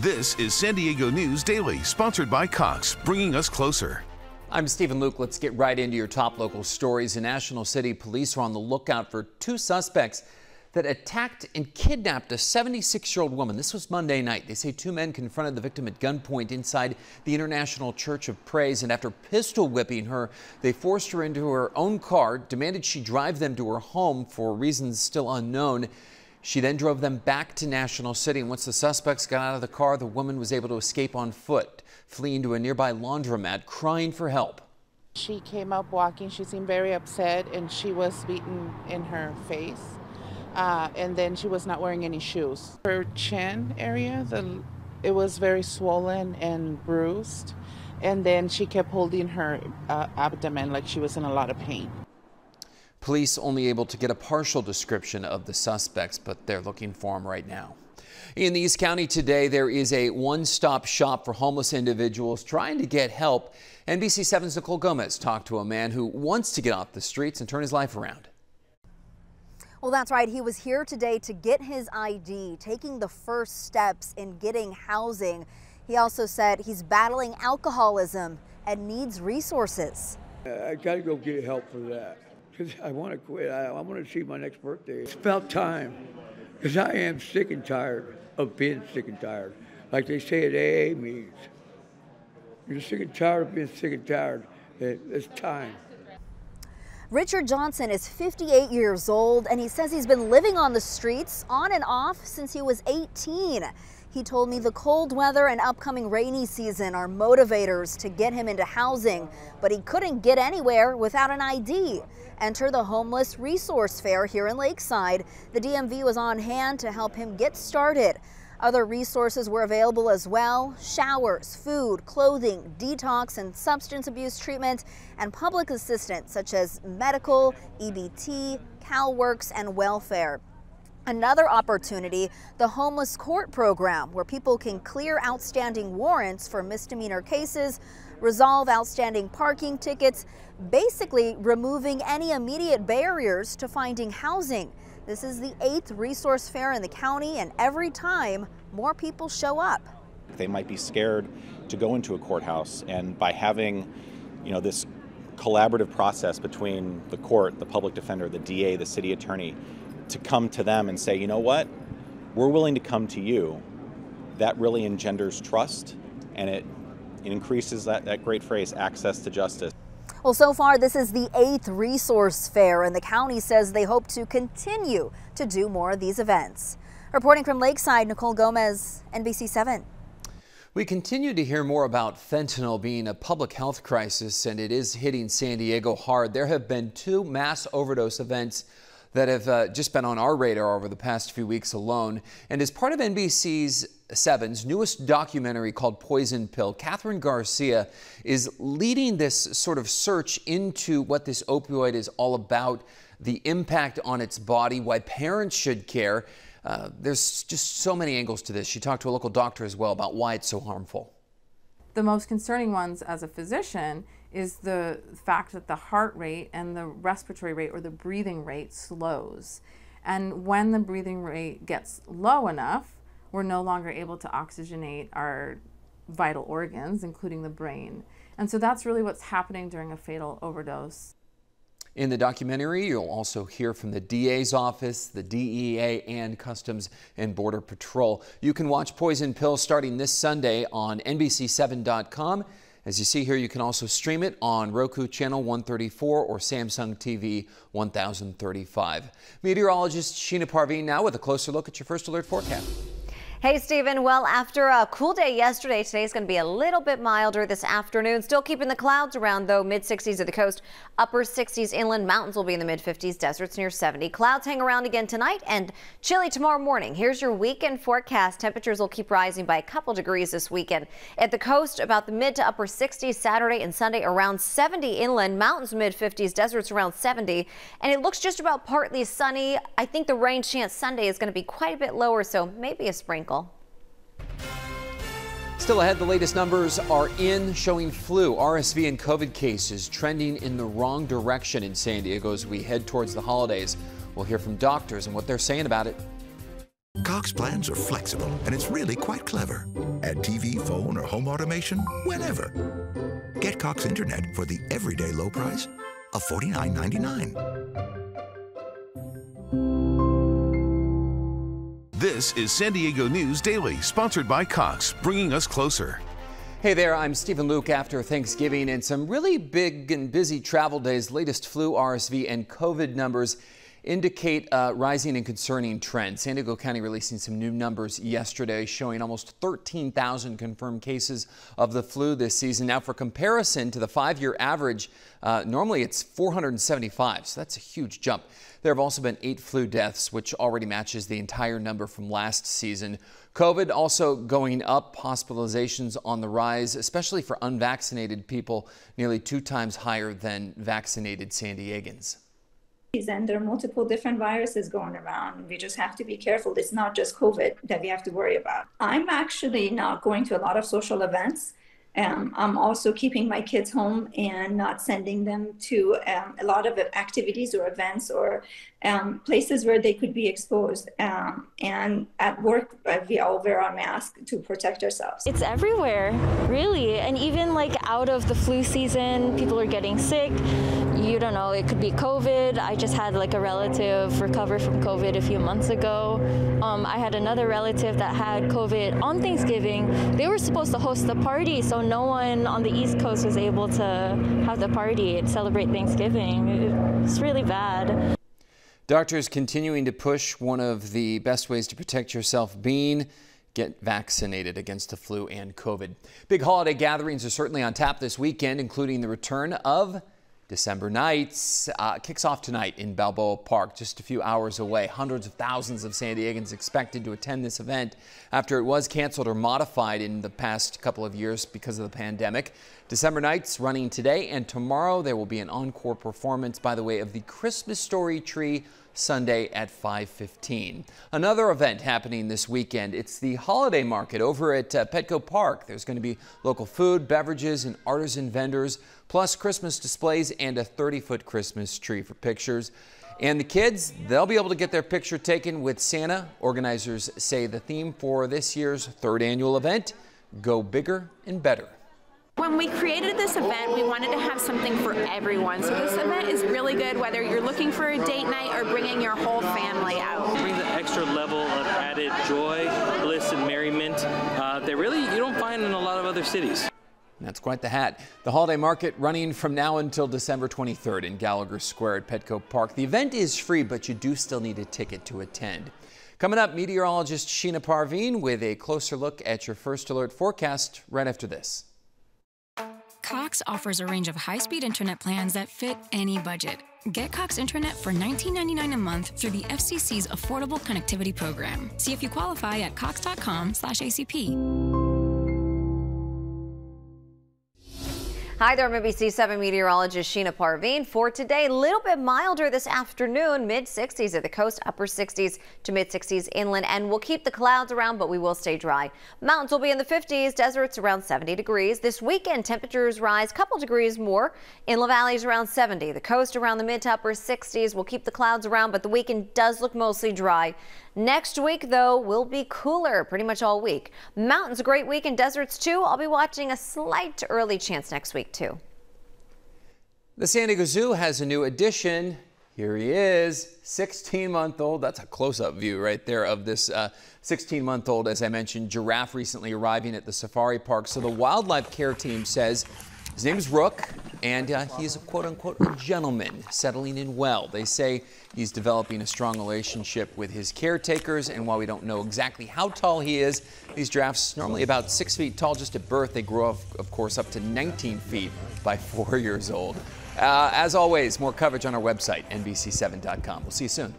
This is San Diego News Daily, sponsored by Cox, bringing us closer. I'm Stephen Luke. Let's get right into your top local stories. The National City Police are on the lookout for two suspects that attacked and kidnapped a 76 year old woman. This was Monday night. They say two men confronted the victim at gunpoint inside the International Church of Praise, and after pistol whipping her, they forced her into her own car, demanded she drive them to her home for reasons still unknown. She then drove them back to National City, and once the suspects got out of the car, the woman was able to escape on foot, fleeing to a nearby laundromat, crying for help. She came up walking. She seemed very upset, and she was beaten in her face. Uh, and then she was not wearing any shoes. Her chin area, the, it was very swollen and bruised. And then she kept holding her uh, abdomen like she was in a lot of pain. Police only able to get a partial description of the suspects, but they're looking for them right now. In the East County today, there is a one-stop shop for homeless individuals trying to get help. NBC7's Nicole Gomez talked to a man who wants to get off the streets and turn his life around. Well, that's right. He was here today to get his ID, taking the first steps in getting housing. He also said he's battling alcoholism and needs resources. I got to go get help for that because I want to quit. I, I want to see my next birthday. It's about time because I am sick and tired of being sick and tired. Like they say at AA meetings, you're sick and tired of being sick and tired. It's time. Richard Johnson is 58 years old and he says he's been living on the streets on and off since he was 18. He told me the cold weather and upcoming rainy season are motivators to get him into housing, but he couldn't get anywhere without an ID. Enter the Homeless Resource Fair here in Lakeside. The DMV was on hand to help him get started. Other resources were available as well showers, food, clothing, detox and substance abuse treatment, and public assistance such as medical, EBT, CalWORKs, and welfare. Another opportunity, the Homeless Court Program, where people can clear outstanding warrants for misdemeanor cases, resolve outstanding parking tickets, basically removing any immediate barriers to finding housing. This is the eighth resource fair in the county, and every time more people show up. They might be scared to go into a courthouse, and by having, you know, this collaborative process between the court, the public defender, the DA, the city attorney, to come to them and say, you know what, we're willing to come to you, that really engenders trust and it, it increases that, that great phrase, access to justice. Well, so far, this is the eighth resource fair, and the county says they hope to continue to do more of these events. Reporting from Lakeside, Nicole Gomez, NBC 7. We continue to hear more about fentanyl being a public health crisis, and it is hitting San Diego hard. There have been two mass overdose events that have uh, just been on our radar over the past few weeks alone. And as part of NBC's Seven's newest documentary called Poison Pill, Catherine Garcia is leading this sort of search into what this opioid is all about, the impact on its body, why parents should care. Uh, there's just so many angles to this. She talked to a local doctor as well about why it's so harmful. The most concerning ones as a physician is the fact that the heart rate and the respiratory rate or the breathing rate slows. And when the breathing rate gets low enough, we're no longer able to oxygenate our vital organs, including the brain. And so that's really what's happening during a fatal overdose. In the documentary, you'll also hear from the DA's office, the DEA, and Customs and Border Patrol. You can watch Poison Pill starting this Sunday on NBC7.com. As you see here, you can also stream it on Roku Channel 134 or Samsung TV 1035. Meteorologist Sheena Parveen now with a closer look at your first alert forecast. Hey, Stephen. Well, after a cool day yesterday, today's going to be a little bit milder this afternoon. Still keeping the clouds around, though. Mid 60s at the coast, upper 60s inland. Mountains will be in the mid 50s, deserts near 70. Clouds hang around again tonight and chilly tomorrow morning. Here's your weekend forecast. Temperatures will keep rising by a couple degrees this weekend. At the coast, about the mid to upper 60s Saturday and Sunday, around 70 inland. Mountains mid 50s, deserts around 70. And it looks just about partly sunny. I think the rain chance Sunday is going to be quite a bit lower, so maybe a sprinkle. Still ahead, the latest numbers are in showing flu, RSV, and COVID cases trending in the wrong direction in San Diego as we head towards the holidays. We'll hear from doctors and what they're saying about it. Cox plans are flexible, and it's really quite clever. Add TV, phone, or home automation whenever. Get Cox Internet for the everyday low price of $49.99. This is San Diego News Daily, sponsored by Cox, bringing us closer. Hey there, I'm Stephen Luke after Thanksgiving and some really big and busy travel days. Latest flu, RSV, and COVID numbers indicate uh, rising and concerning trends. San Diego County releasing some new numbers yesterday showing almost 13,000 confirmed cases of the flu this season. Now, for comparison to the five year average, uh, normally it's 475, so that's a huge jump. There have also been eight flu deaths, which already matches the entire number from last season. COVID also going up, hospitalizations on the rise, especially for unvaccinated people, nearly two times higher than vaccinated San Diegans and there are multiple different viruses going around. We just have to be careful. It's not just COVID that we have to worry about. I'm actually not going to a lot of social events. Um, I'm also keeping my kids home and not sending them to um, a lot of activities or events or um, places where they could be exposed. Um, and at work, uh, we all wear our mask to protect ourselves. It's everywhere, really. And even like out of the flu season, people are getting sick. You don't know, it could be COVID. I just had like a relative recover from COVID a few months ago. Um, I had another relative that had COVID on Thanksgiving. They were supposed to host a party, so no one on the East Coast was able to have the party and celebrate Thanksgiving. It's really bad. Doctors continuing to push one of the best ways to protect yourself being get vaccinated against the flu and COVID. Big holiday gatherings are certainly on tap this weekend, including the return of December Nights uh, kicks off tonight in Balboa Park, just a few hours away. Hundreds of thousands of San Diegans expected to attend this event after it was canceled or modified in the past couple of years because of the pandemic. December Nights running today and tomorrow. There will be an encore performance by the way of the Christmas Story Tree Sunday at 5:15. Another event happening this weekend. It's the holiday market over at uh, Petco Park. There's going to be local food, beverages, and artisan vendors, plus Christmas displays and a 30-foot Christmas tree for pictures. And the kids, they'll be able to get their picture taken with Santa. Organizers say the theme for this year's third annual event, Go Bigger and Better. When we created this event, we wanted to have something for everyone. So this event is really good whether you're looking for a date night or bringing your whole family out. It brings an extra level of added joy, bliss, and merriment uh, that really you don't find in a lot of other cities. That's quite the hat. The holiday market running from now until December 23rd in Gallagher Square at Petco Park. The event is free, but you do still need a ticket to attend. Coming up, meteorologist Sheena Parveen with a closer look at your first alert forecast right after this. Cox offers a range of high speed internet plans that fit any budget. Get Cox Internet for $19.99 a month through the FCC's Affordable Connectivity Program. See if you qualify at cox.com/acp. Hi there, I'm NBC 7 meteorologist Sheena Parveen. For today, a little bit milder this afternoon, mid 60s at the coast, upper 60s to mid 60s inland, and we'll keep the clouds around, but we will stay dry. Mountains will be in the 50s, deserts around 70 degrees. This weekend, temperatures rise a couple degrees more. Inland valleys around 70. The coast around the mid to upper 60s. We'll keep the clouds around, but the weekend does look mostly dry. Next week, though, will be cooler pretty much all week. Mountains a great week and deserts too. I'll be watching a slight early chance next week too. The San Diego Zoo has a new addition. Here he is, 16 month old. That's a close up view right there of this 16 uh, month old, as I mentioned, giraffe recently arriving at the safari park. So the wildlife care team says his name is Rook, and uh, he's a quote unquote a gentleman, settling in well. They say he's developing a strong relationship with his caretakers, and while we don't know exactly how tall he is, these giraffes normally about six feet tall just at birth. They grow, up, of course, up to 19 feet by four years old. Uh, as always, more coverage on our website, NBC7.com. We'll see you soon.